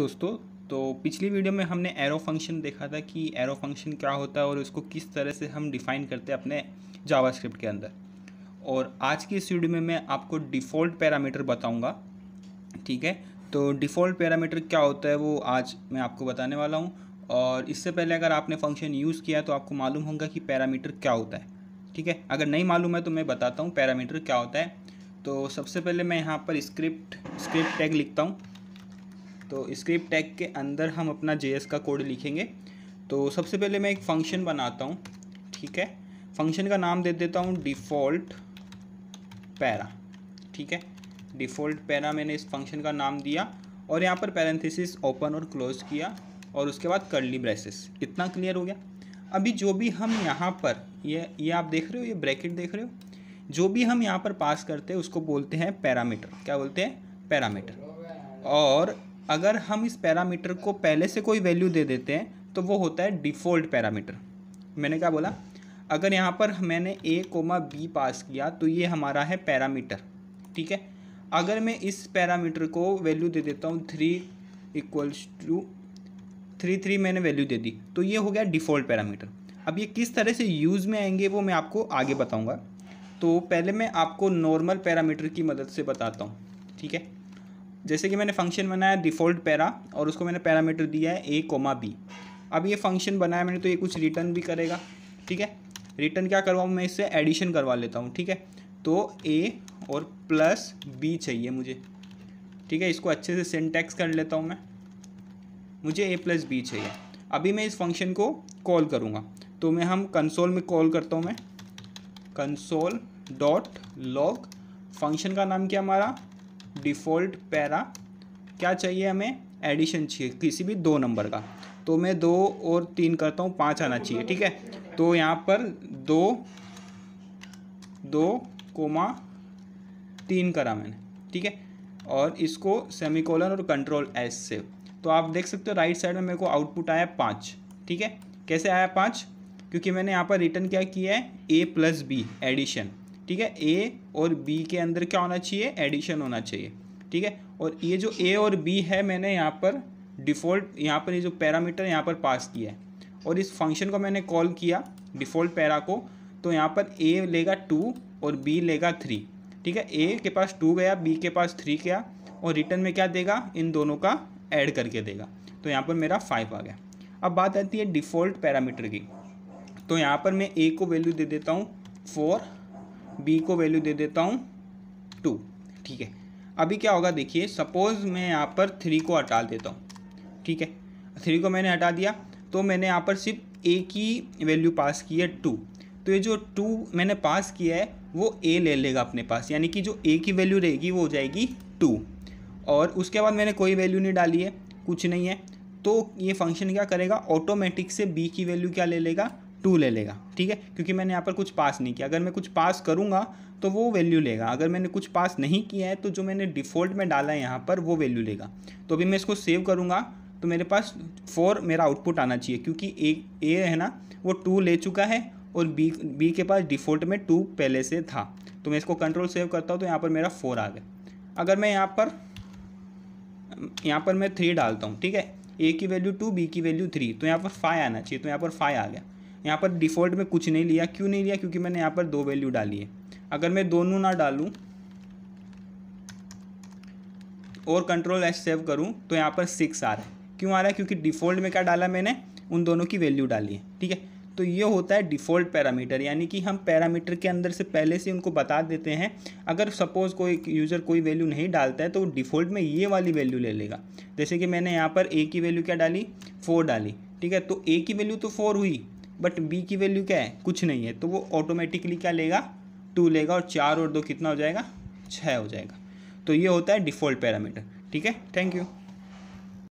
दोस्तों तो पिछली वीडियो में हमने एरो फ़ंक्शन देखा था कि एरो फ़ंक्शन क्या होता है और उसको किस तरह से हम डिफ़ाइन करते हैं अपने जावास्क्रिप्ट के अंदर। और आज की इस वीडियो में मैं आपको डिफ़ॉल्ट पैरामीटर बताऊँगा, ठीक है? तो डिफ़ॉल्ट पैरामीटर क्या होता है वो आज मैं आपको बताने वाला हूँ। और इससे पहले अगर आपने फ़ंक्शन यूज़ किया तो आपको मालूम होगा कि पैरामीटर क्या होता है, ठीक है? अगर नहीं मालूम है तो मैं बताता हूँ पैरामीटर क्या होता है। तो सबसे पहले मैं यहाँ पर स्क्रिप्ट स्क्रिप्ट टैग लिखता हूँ। तो स्क्रिप्ट टैग के अंदर हम अपना जेएस का कोड लिखेंगे। तो सबसे पहले मैं एक फ़ंक्शन बनाता हूँ, ठीक है? फ़ंक्शन का नाम दे देता हूँ डिफ़ॉल्ट पैरा ठीक है? डिफ़ॉल्ट पैरा मैंने इस फ़ंक्शन का नाम दिया और यहाँ पर पैरेंथेसिस ओपन और क्लोज किया और उसके बाद कर्ली ब्रेसेस इतना क्लियर हो गया? अभी जो भी हम यहाँ पर, ये ये आप देख रहे हो, ये ब्रैकेट देख रहे हो? जो भी हम यहाँ पर पास करते हैं, उसको बोलते हैं पैरामीटर क्या बोलते हैं? पैरामीटर और अगर हम इस पैरामीटर को पहले से कोई वैल्यू दे देते हैं तो वो होता है डिफ़ॉल्ट पैरामीटर। मैंने क्या बोला? अगर यहाँ पर मैंने ए कोमा बी पास किया तो ये हमारा है पैरामीटर, ठीक है? अगर मैं इस पैरामीटर को वैल्यू दे देता हूँ three equals to three three मैंने वैल्यू दे दी तो ये हो गया डिफ़ॉल्ट पैरामीटर। अब ये किस तरह से यूज़ में आएँगे, वो मैं आपको आगे बताऊँगा। तो पहले मैं आपको नॉर्मल पैरामीटर की मदद से बताता हूँ, ठीक है? जैसे कि मैंने फ़ंक्शन बनाया डिफ़ॉल्ट पैरा और उसको मैंने पैरामीटर दिया है ए कोमा बी अब ये फ़ंक्शन बनाया मैंने तो ये कुछ रिटर्न भी करेगा, ठीक है? रिटर्न क्या करवाऊँ? मैं इससे एडिशन करवा लेता हूँ, ठीक है? तो ए और प्लस बी चाहिए मुझे, ठीक है? इसको अच्छे से सेंटेक्स कर लेता हूँ मैं। मुझे ए प्लस बी चाहिए। अभी मैं इस फ़ंक्शन को कॉल करूँगा। तो मैं हम कंसोल में कॉल करता हूँ मैं। कंसोल डॉट लॉग फ़ंक्शन का नाम क्या हमारा? डिफ़ॉल्ट पैरा, क्या चाहिए हमें? एडिशन चाहिए, किसी भी दो नंबर का। तो मैं दो और तीन करता हूँ, पाँच आना चाहिए, ठीक है? तो यहाँ पर दो दो कोमा तीन करा मैंने, ठीक है? और इसको सेमिकोलन और कंट्रोल एस से। तो आप देख सकते हो राइट साइड में मेरे को आउटपुट आया पाँच, ठीक है? कैसे आया पाँच? क्योंकि मैंने यहाँ पर रिटर्न क्या किया है? ए प्लस बी एडिशन ठीक है? ए और बी के अंदर क्या होना चाहिए? एडिशन होना चाहिए। ठीक है? और ये जो ए और बी है, मैंने यहाँ पर डिफ़ॉल्ट यहाँ पर ये जो पैरामीटर यहाँ पर पास किया है। और इस फ़ंक्शन को मैंने कॉल किया डिफ़ॉल्ट पैरा को तो यहाँ पर ए लेगा टू और बी लेगा थ्री ठीक है? ए के पास टू गया बी के पास थ्री गया, और रिटर्न में क्या देगा? इन दोनों का ऐड करके देगा। तो यहाँ पर मेरा फाइव आ गया। अब बात आती है डिफ़ॉल्ट पैरामीटर की। तो यहाँ पर मैं ए को वैल्यू दे देता हूँ फोर बी को वैल्यू दे देता हूँ टू ठीक है। अभी क्या होगा देखिए सपोज़ मैं यहाँ पर थ्री को हटा देता हूँ, ठीक है। थ्री को मैंने हटा दिया तो मैंने यहाँ पर सिर्फ़ ए की वैल्यू पास की है टू तो ये जो टू मैंने पास किया है, वो ए ले लेगा अपने पास, यानी कि जो ए की वैल्यू रहेगी वो हो जाएगी टू और उसके बाद मैंने कोई वैल्यू नहीं डाली है, कुछ नहीं है। तो ये फ़ंक्शन क्या करेगा? ऑटोमेटिक से बी की वैल्यू क्या ले लेगा? टू ले लेगा, ठीक है? क्योंकि मैंने यहाँ पर कुछ पास नहीं किया। अगर मैं कुछ पास करूँगा तो वो वैल्यू लेगा। अगर मैंने कुछ पास नहीं किया है तो जो मैंने डिफ़ॉल्ट में डाला है यहाँ पर, वो वैल्यू लेगा। तो अभी मैं इसको सेव करूँगा तो मेरे पास फोर, मेरा आउटपुट आना चाहिए, क्योंकि ए ए है ना, वो टू ले चुका है, और बी बी के पास डिफ़ॉल्ट में टू पहले से था। तो मैं इसको कंट्रोल सेव करता हूँ तो यहाँ पर मेरा फोर आ गया। अगर मैं यहाँ पर यहाँ पर मैं थ्री डालता हूँ, ठीक है? ए की वैल्यू टू, बी की वैल्यू थ्री तो यहाँ पर फाइव आना चाहिए तो यहाँ पर फाइव आ गया। यहाँ पर डिफ़ॉल्ट में कुछ नहीं लिया, क्यों नहीं लिया? क्योंकि मैंने यहाँ पर दो वैल्यू डाली है। अगर मैं दोनों ना डालूँ और कंट्रोल एस सेव करूँ तो यहाँ पर सिक्स आ रहा है। क्यों आ रहा है? क्योंकि डिफ़ॉल्ट में क्या डाला मैंने? उन दोनों की वैल्यू डाली है, ठीक है? तो ये होता है डिफ़ॉल्ट पैरामीटर यानी कि हम पैरामीटर के अंदर से पहले से उनको बता देते हैं। अगर सपोज़ कोई यूज़र कोई वैल्यू नहीं डालता है तो वो डिफ़ॉल्ट में ये वाली वैल्यू ले लेगा। जैसे कि मैंने यहाँ पर ए की वैल्यू क्या डाली? फोर डाली, ठीक है? तो ए की वैल्यू तो फोर हुई। बट बी की वैल्यू क्या है? कुछ नहीं है। तो वो ऑटोमेटिकली क्या लेगा? टू लेगा और चार और दो कितना हो जाएगा? छः हो जाएगा। तो ये होता है डिफ़ॉल्ट पैरामीटर ठीक है? Thank you